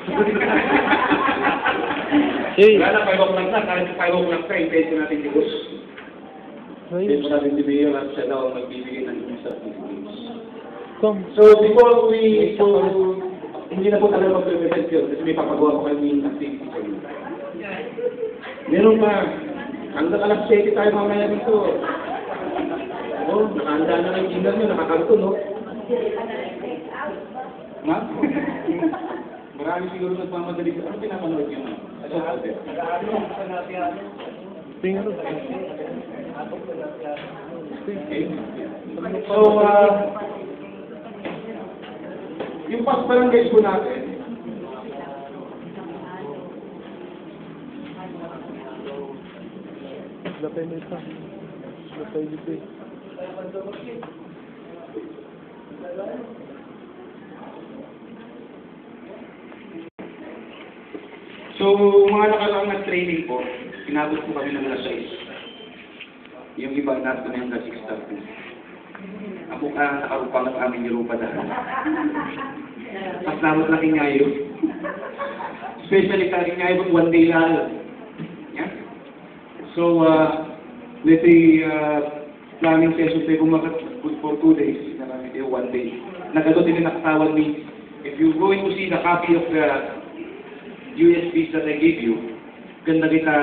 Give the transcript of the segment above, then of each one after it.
Hey, Wala na, 5 o'clock na. Kahit 5 o'clock na, intention natin ni Boss. Intention natin si Mayor at siya daw ang magbibigay ng come. So, before we, so, hindi na po talaga mag-present yun kasi may papagawa ko kami ng activity sa inyo. Meron pa, hanggang alas 7 tayo mamaya dito. Oo, nakahanda na ng dinner nyo, nakakanto, no? Ma? Marami siguro nagmamadali ano pinapanood nyo? Sa Albert? Tingnan. Okay. So, uh, yung pas barangay po natin, Lapay mo isa. Lapay dito eh. So, mga nakalaang na training po, pinabot po kami ng alas 6. Yung iba nato na yung alas 6.30. Ako ka nakarupang at amin yung rupa dahil. Mas namot lang inyayo. Especially sa inyayo po, one day lang. Yeah? So, uh, let's say, uh, planning session tayo kumakat for two days, na tayo one day. Nagano din ang nakatawag ni, if you're going to see the copy of the USBs that I gave you, ganda kita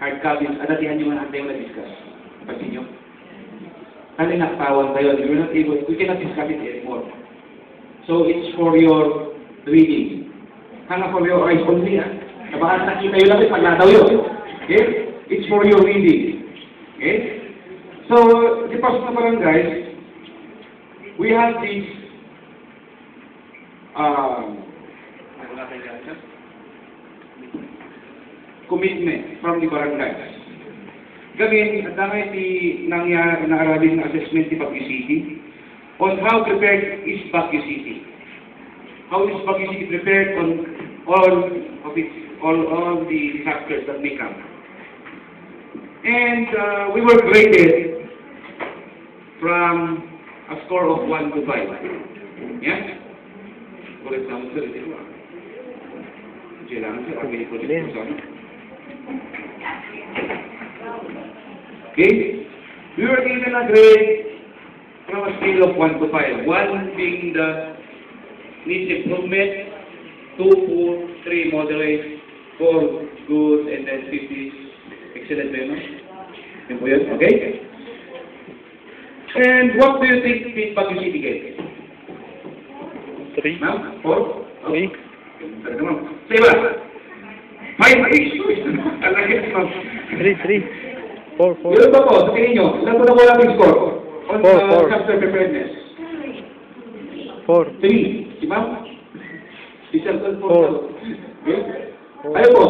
hard copies, adatihan nyo man tayo na-discuss. Pagsin nyo. Kali nakatawan tayo, we were not able, we cannot discuss it anymore. So it's for your reading. Hanga for your eyes only? Na baka nakita yun lang, pag nataw yun. Okay? It's for your reading. Okay? So, di pas na barangay, we have this um, commitment from the barangay. Gamin, at dami ti nangyari na aralin ng assessment ni Baguio City on how prepared is Baguio City. How is Baguio City prepared on all of its, all, all the factors that may come. And uh, we were graded from a score of 1 to 5. Yeah? For example, sir, ito. Kailangan sir, ang may project ko sa ano. Okay? We were given a grade from a scale of 1 to 5. 1 being the needs improvement, 2 poor, 3 moderate, 4 good, and then 50 is excellent ba yun? no? Yun po yun? Okay? And what do you think Pete Baguio City? Three. Ma'am? 4? Three. Talaga ma'am. Sa iba? 5 each. Talaga ma'am. Three, three. Four, four. Meron ba po, sa tingin nyo, ilan po na po natin score? On Four, uh, four. chapter preparedness. Four. Three. Si ma'am? Si Sir Tol po. Four. Okay? Four. Ayaw po.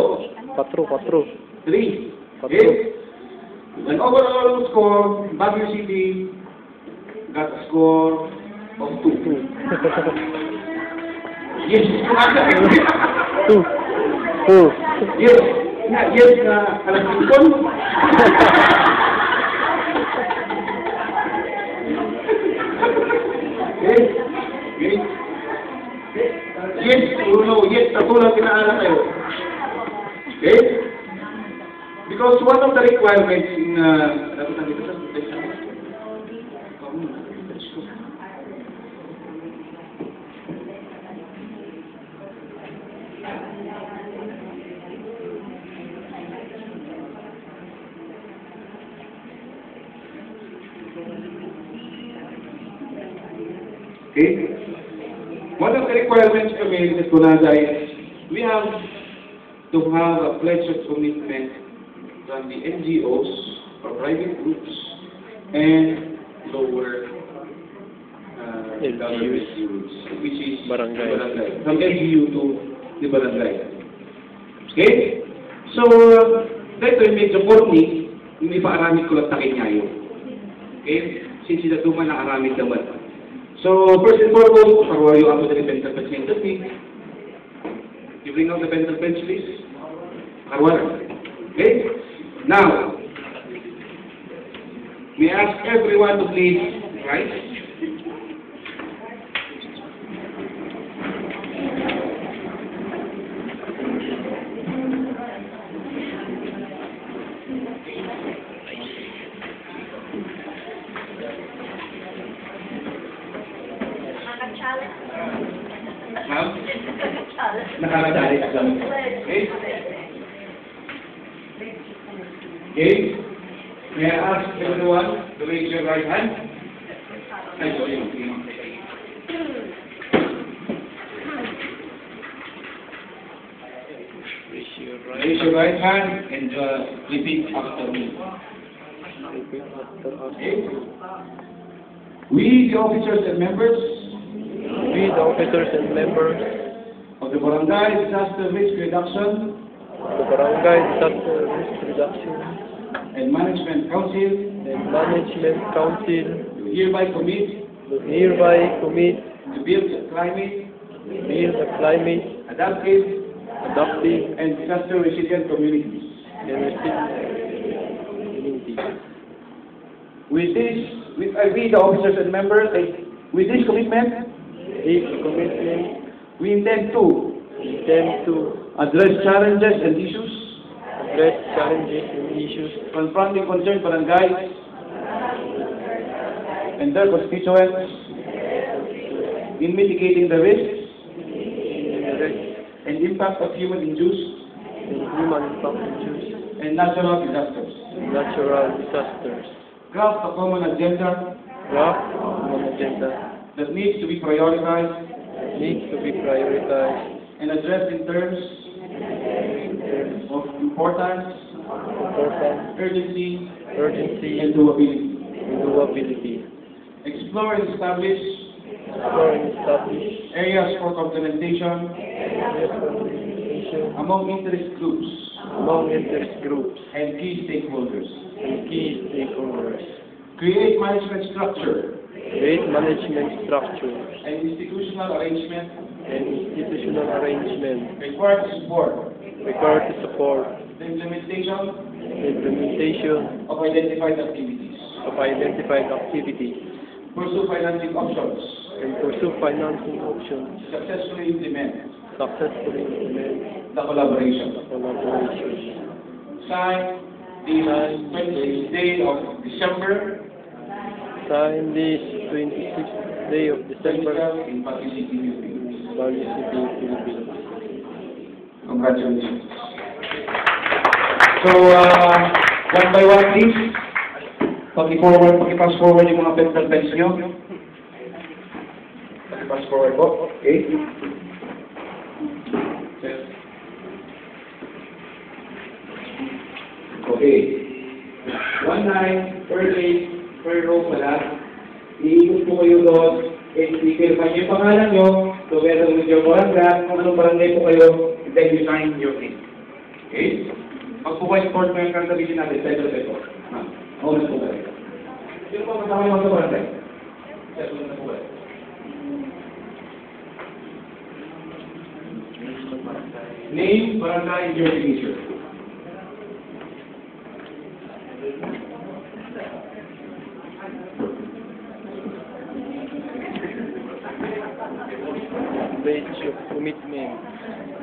Patro, patro. Three. Patro. Okay? An overall score, Baguio City got a score of two. Two. Yes, Two. Two. yes. Na, yes na alas singkon. Yes. Yes. Yes, uno, yes, katulad pinaalam kayo. Okay? Because one of the requirements in, uh, Okay? One of the requirements kami sa Kunada is we have to have a pledge of commitment from the NGOs or private groups and lower uh, government units, which is Barangay. From LGU to the barangay. Okay? So, uh, dito yung medyo corny, hindi pa aramid ko lang takin nyayo. Okay? Since sila duman na aramid naman. So, first and foremost, paruwa yung ako sa pencil bench ng technique. You bring out the pencil bench, please. Ah, paruwa Okay? Now, we ask everyone to please rise. Ma'am? Nakakadali ka lang. Okay? Okay? May I ask everyone to raise your right hand? Okay, ma'am. Raise your right Raise your right hand and uh, repeat after me. Repeat after us. Okay? We, the officers and members We, the officers and members of the Barangay Disaster Risk Reduction of the Barangay Disaster Risk Reduction and Management Council and Management Council do hereby commit do hereby commit to build a climate to build a climate adaptive adaptive and disaster resilient communities. community. With this, with I we, the officers and members, with this commitment, This commitment we intend to intend to address challenges and issues address challenges and issues confronting concerned barangays and their constituents in mitigating the risks in the risk. And impact of human-induced human and natural disasters. natural disasters. Craft a common agenda. Draft common agenda. That needs to be prioritized. Needs to be prioritized. And addressed in terms in terms of importance, importance, urgency, urgency, and doability. and doability. Explore and establish. Explore and establish. Areas for complementation. Areas for implementation among interest groups. Among interest groups. And key stakeholders. and key stakeholders. Create management structure. Create management structures and institutional arrangement. And institutional arrangement. Required support required to support. The implementation? The implementation. Of identified activities. of identified activities. Pursue financing options. And pursue financing options. Successfully implement. Successfully implement. The collaboration. collaboration. Signed the 26th day of December. Sign this 26th day of December, in Pasig City, Philippines. Congratulations. So, uh, one by one please. Paki-forward, paki-pass forward yung mga pencil pens nyo. Paki-pass forward po. Okay. Okay. One nine, per eight, per row pala. Iikot po kayo doon. I-firma niyo yung pangalan nyo, together with your barangay, kung anong barangay po kayo, and then you sign your name. Okay? Pag po white board mo yung kagamitin natin, peso peso. Ma'am, mauna po kayo. Sino po kasama yung sa barangay? Peso na po kayo. Name, barangay, and your signature. Pledge of commitment.